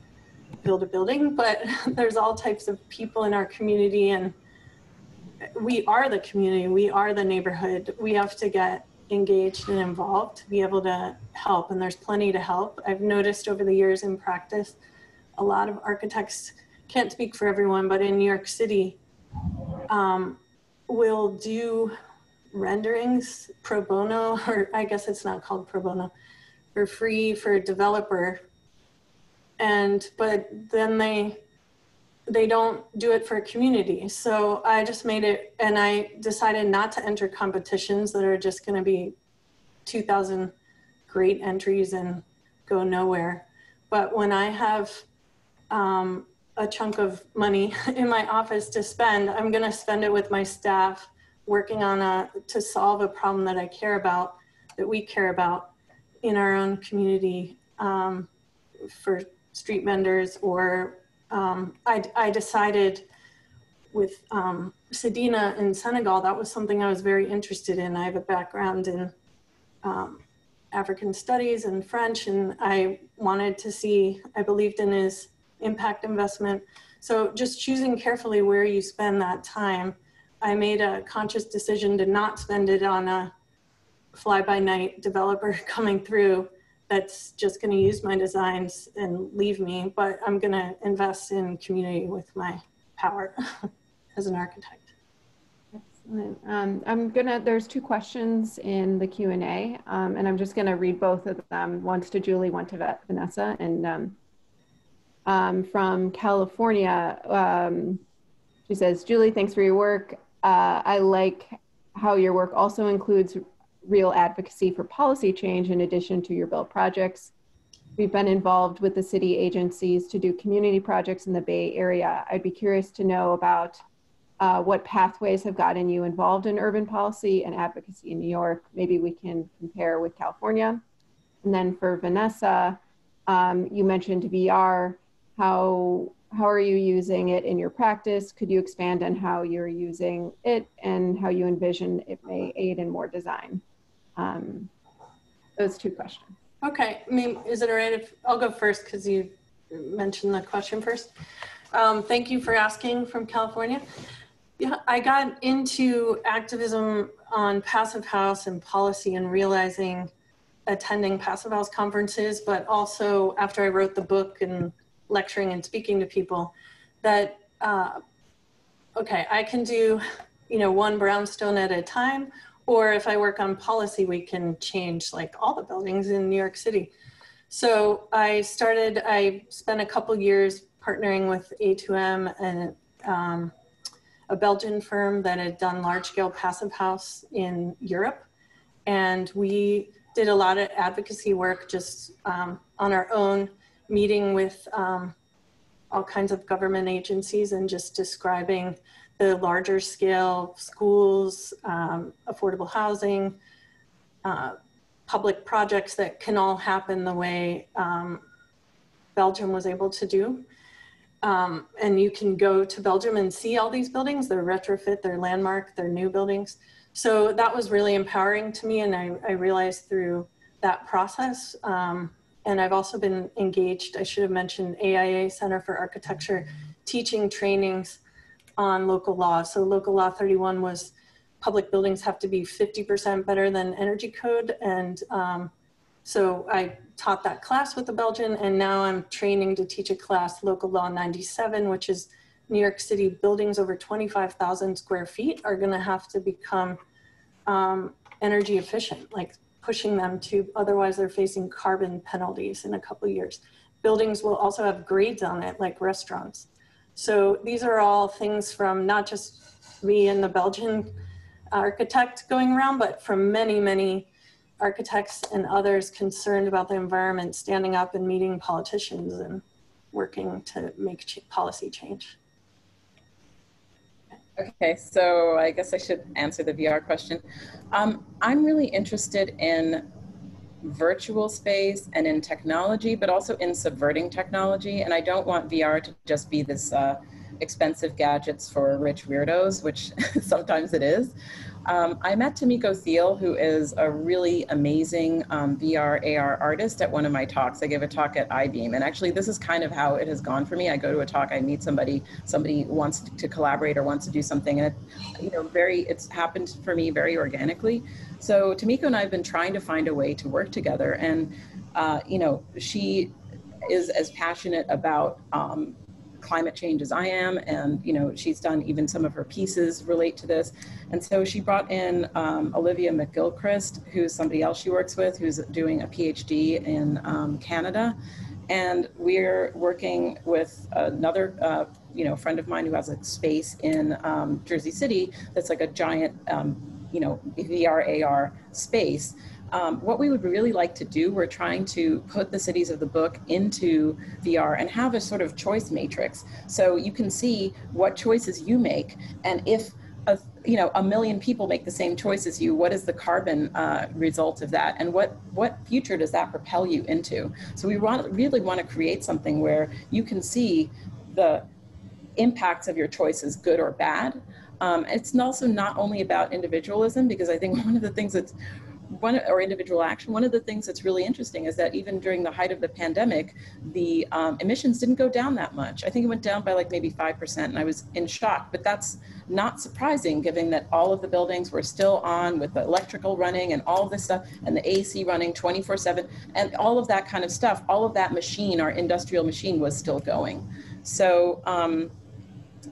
build a building, but there's all types of people in our community and we are the community, we are the neighborhood. We have to get engaged and involved to be able to help and there's plenty to help. I've noticed over the years in practice, a lot of architects, can't speak for everyone, but in New York City, um, will do renderings pro bono, or I guess it's not called pro bono, for free for a developer. And, but then they, they don't do it for a community. So I just made it, and I decided not to enter competitions that are just gonna be 2,000 great entries and go nowhere. But when I have um, a chunk of money in my office to spend, I'm going to spend it with my staff working on a to solve a problem that I care about, that we care about in our own community um, for street vendors. Or um, I, I decided with um, Sedina in Senegal, that was something I was very interested in. I have a background in um, African studies and French, and I wanted to see, I believed in his impact investment. So just choosing carefully where you spend that time. I made a conscious decision to not spend it on a fly by night developer coming through that's just going to use my designs and leave me, but I'm going to invest in community with my power as an architect. Excellent. Um, I'm gonna, there's two questions in the Q and A, um, and I'm just gonna read both of them. One's to Julie, one to Vanessa, and um, um, from California. Um, she says, Julie, thanks for your work. Uh, I like how your work also includes real advocacy for policy change in addition to your built projects. We've been involved with the city agencies to do community projects in the Bay Area. I'd be curious to know about uh, what pathways have gotten you involved in urban policy and advocacy in New York. Maybe we can compare with California. And then for Vanessa, um, you mentioned VR. How how are you using it in your practice? Could you expand on how you're using it and how you envision it may aid in more design? Um, those two questions. Okay, I mean, is it all right if I'll go first because you mentioned the question first? Um, thank you for asking from California. Yeah, I got into activism on Passive House and policy and realizing attending Passive House conferences, but also after I wrote the book and lecturing and speaking to people that uh, okay i can do you know one brownstone at a time or if i work on policy we can change like all the buildings in new york city. So i started i spent a couple years partnering with a2m and um, a belgian firm that had done large scale passive house in europe. And we did a lot of advocacy work just um, on our own meeting with um, all kinds of government agencies and just describing the larger scale schools, um, affordable housing, uh, public projects that can all happen the way um, Belgium was able to do. Um, and you can go to Belgium and see all these buildings. They're retrofit, they're landmark, they're new buildings. So that was really empowering to me. And I, I realized through that process, um, and I've also been engaged, I should have mentioned AIA Center for Architecture, teaching trainings on local law. So local law 31 was public buildings have to be 50% better than energy code. And um, so I taught that class with the Belgian and now I'm training to teach a class, local law 97, which is New York City buildings over 25,000 square feet are gonna have to become um, energy efficient, like pushing them to, otherwise they're facing carbon penalties in a couple years. Buildings will also have grades on it, like restaurants. So these are all things from not just me and the Belgian architect going around, but from many, many architects and others concerned about the environment standing up and meeting politicians and working to make policy change. Okay, so I guess I should answer the VR question. Um, I'm really interested in virtual space and in technology, but also in subverting technology. And I don't want VR to just be this uh, expensive gadgets for rich weirdos, which sometimes it is. Um, I met Tamiko Thiel, who is a really amazing um, VR AR artist at one of my talks. I gave a talk at iBeam, and actually, this is kind of how it has gone for me. I go to a talk, I meet somebody, somebody wants to collaborate or wants to do something, and it, you know, very, it's happened for me very organically. So Tamiko and I have been trying to find a way to work together, and uh, you know, she is as passionate about um, climate change as I am, and you know she's done even some of her pieces relate to this. And so she brought in um, Olivia McGilchrist, who's somebody else she works with, who's doing a PhD in um, Canada, and we're working with another. Uh, you know, friend of mine who has a space in um, Jersey City that's like a giant, um, you know, VR AR space um, what we would really like to do, we're trying to put the cities of the book into VR and have a sort of choice matrix. So you can see what choices you make and if a, you know a million people make the same choice as you what is the carbon uh, result of that? And what what future does that propel you into? So we want really want to create something where you can see the impacts of your choices good or bad. Um, it's also not only about individualism because i think one of the things that's one or individual action. One of the things that's really interesting is that even during the height of the pandemic, the um, emissions didn't go down that much. I think it went down by like maybe 5%, and I was in shock. But that's not surprising given that all of the buildings were still on with the electrical running and all this stuff, and the AC running 24 7, and all of that kind of stuff. All of that machine, our industrial machine, was still going. So um,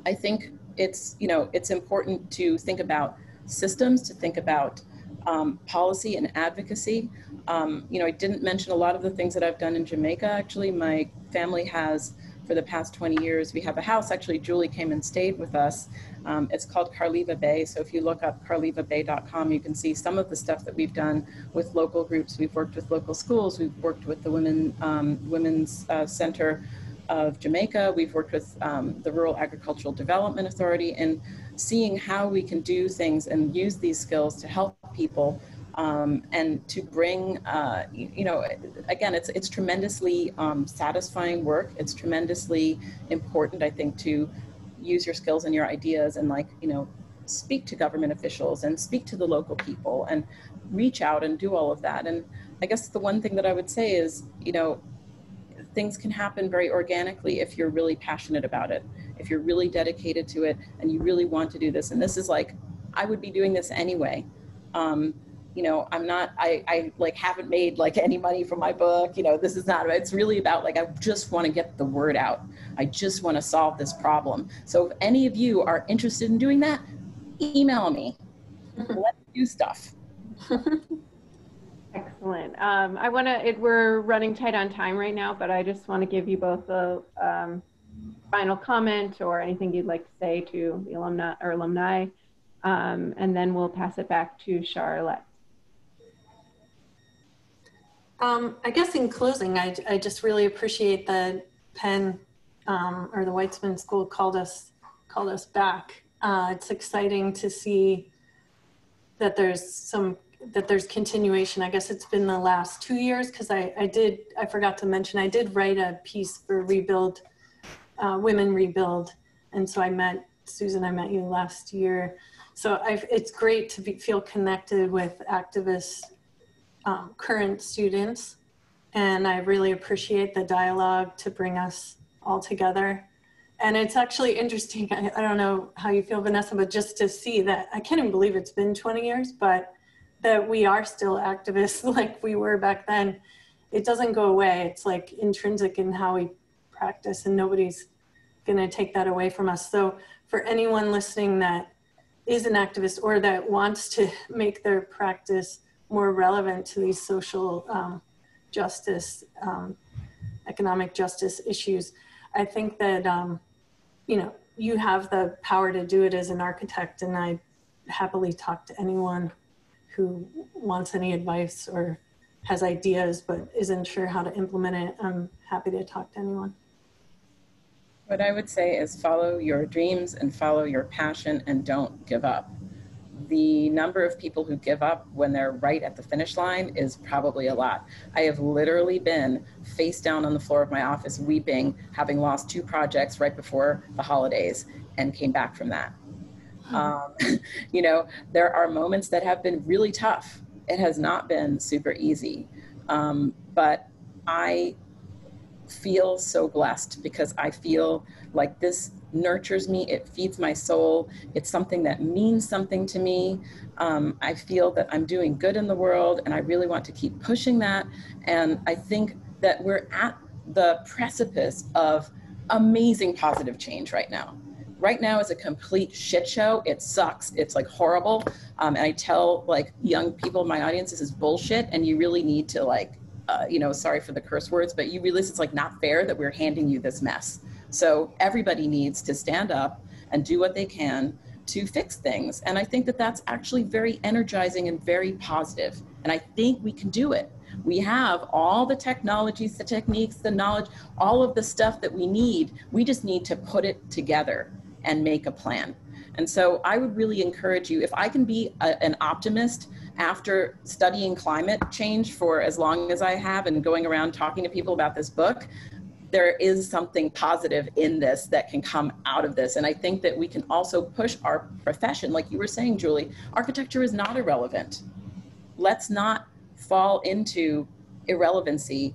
I think it's, you know, it's important to think about systems, to think about um, policy and advocacy. Um, you know, I didn't mention a lot of the things that I've done in Jamaica. Actually, my family has, for the past 20 years, we have a house. Actually, Julie came and stayed with us. Um, it's called Carliva Bay. So if you look up carlivabay.com, you can see some of the stuff that we've done with local groups. We've worked with local schools. We've worked with the Women um, Women's uh, Center of Jamaica. We've worked with um, the Rural Agricultural Development Authority and seeing how we can do things and use these skills to help people um, and to bring, uh, you, you, know, again, it's, it's tremendously um, satisfying work. It's tremendously important, I think, to use your skills and your ideas and like, you know, speak to government officials and speak to the local people and reach out and do all of that. And I guess the one thing that I would say is, you know, things can happen very organically if you're really passionate about it if you're really dedicated to it and you really want to do this and this is like i would be doing this anyway um, you know i'm not I, I like haven't made like any money from my book you know this is not it's really about like i just want to get the word out. I just want to solve this problem. So if any of you are interested in doing that email me. Let's do stuff. Excellent. Um, I want to, we're running tight on time right now, but I just want to give you both a um, final comment or anything you'd like to say to the alumni or alumni, um, and then we'll pass it back to Charlotte. Um, I guess in closing, I, I just really appreciate that Penn um, or the Weitzman School called us called us back. Uh, it's exciting to see that there's some that there's continuation. I guess it's been the last two years because I, I did I forgot to mention I did write a piece for Rebuild, uh, Women Rebuild, and so I met Susan. I met you last year, so I've, it's great to be, feel connected with activists, um, current students, and I really appreciate the dialogue to bring us all together. And it's actually interesting. I, I don't know how you feel, Vanessa, but just to see that I can't even believe it's been 20 years, but that we are still activists like we were back then. It doesn't go away. It's like intrinsic in how we practice, and nobody's going to take that away from us. So, for anyone listening that is an activist or that wants to make their practice more relevant to these social um, justice, um, economic justice issues, I think that, um, you know, you have the power to do it as an architect, and I happily talk to anyone who wants any advice or has ideas but isn't sure how to implement it. I'm happy to talk to anyone. What I would say is follow your dreams and follow your passion and don't give up the number of people who give up when they're right at the finish line is probably a lot. I have literally been face down on the floor of my office weeping, having lost two projects right before the holidays and came back from that. Um, you know, there are moments that have been really tough. It has not been super easy. Um, but I feel so blessed because I feel like this nurtures me, it feeds my soul, it's something that means something to me. Um, I feel that I'm doing good in the world and I really want to keep pushing that. And I think that we're at the precipice of amazing positive change right now. Right now is a complete shit show. It sucks. It's like horrible. Um, and I tell like young people in my audience, this is bullshit, and you really need to like, uh, you know, sorry for the curse words, but you realize it's like not fair that we're handing you this mess. So everybody needs to stand up and do what they can to fix things. And I think that that's actually very energizing and very positive. And I think we can do it. We have all the technologies, the techniques, the knowledge, all of the stuff that we need. We just need to put it together and make a plan. And so I would really encourage you if I can be a, an optimist after studying climate change for as long as I have and going around talking to people about this book, there is something positive in this that can come out of this. And I think that we can also push our profession, like you were saying, Julie, architecture is not irrelevant. Let's not fall into irrelevancy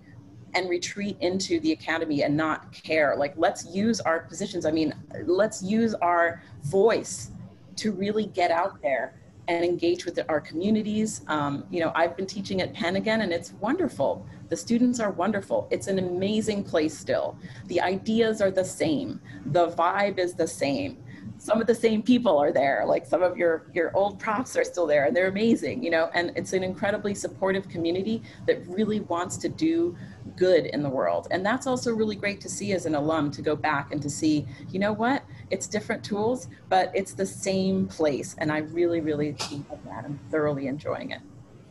and retreat into the academy and not care. Like, let's use our positions. I mean, let's use our voice to really get out there and engage with our communities. Um, you know, I've been teaching at Penn again, and it's wonderful. The students are wonderful. It's an amazing place still. The ideas are the same. The vibe is the same. Some of the same people are there. Like some of your your old props are still there, and they're amazing. You know, and it's an incredibly supportive community that really wants to do good in the world. And that's also really great to see as an alum to go back and to see, you know what? It's different tools, but it's the same place. And I really, really love that. I'm thoroughly enjoying it.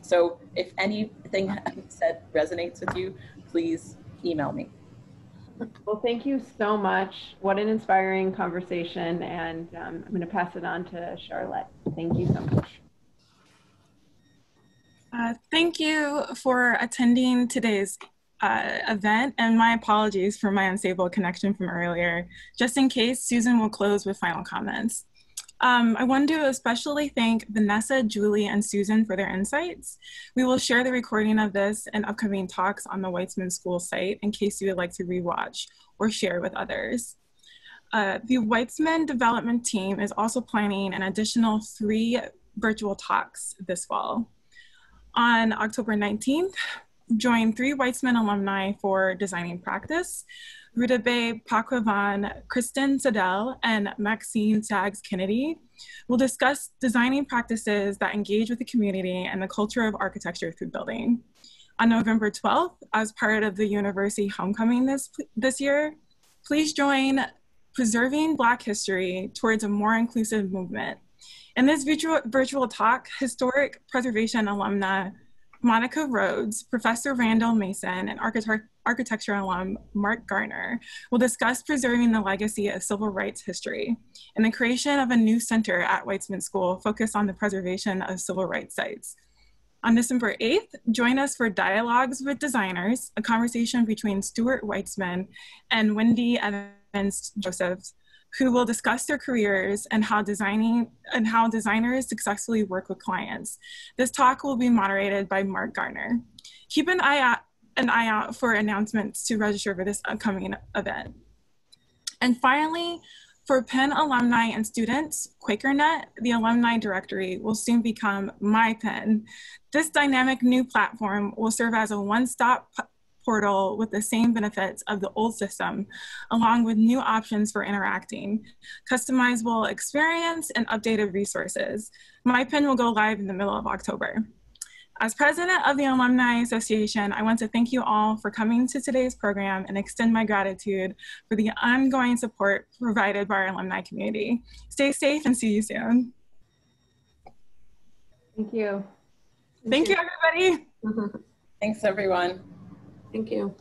So if anything I've said resonates with you, please email me. Well, thank you so much. What an inspiring conversation. And um, I'm going to pass it on to Charlotte. Thank you so much. Uh, thank you for attending today's uh, event, and my apologies for my unstable connection from earlier. Just in case, Susan will close with final comments. Um, I want to especially thank Vanessa, Julie, and Susan for their insights. We will share the recording of this and upcoming talks on the Weitzman School site in case you would like to rewatch or share with others. Uh, the Weitzman development team is also planning an additional three virtual talks this fall. On October 19th, join three Weitzman alumni for designing practice. Rudabeh Pakravan, Kristen Sadell, and Maxine Sags Kennedy will discuss designing practices that engage with the community and the culture of architecture through building. On November 12th, as part of the university homecoming this, this year, please join Preserving Black History Towards a More Inclusive Movement. In this virtual, virtual talk, historic preservation alumna Monica Rhodes, Professor Randall Mason, and architect, architecture alum Mark Gardner will discuss preserving the legacy of civil rights history and the creation of a new center at Weitzman School focused on the preservation of civil rights sites. On December 8th, join us for Dialogues with Designers, a conversation between Stuart Weitzman and Wendy Evans Josephs, who will discuss their careers and how designing and how designers successfully work with clients. This talk will be moderated by Mark Gardner. Keep an eye out, an eye out for announcements to register for this upcoming event. And finally, for Penn alumni and students, QuakerNet, the alumni directory, will soon become MyPenn. This dynamic new platform will serve as a one-stop portal with the same benefits of the old system, along with new options for interacting, customizable experience, and updated resources. MyPenn will go live in the middle of October. As president of the Alumni Association, I want to thank you all for coming to today's program and extend my gratitude for the ongoing support provided by our alumni community. Stay safe and see you soon. Thank you. Thank you, everybody. Thanks, everyone. Thank you.